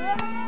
Amen.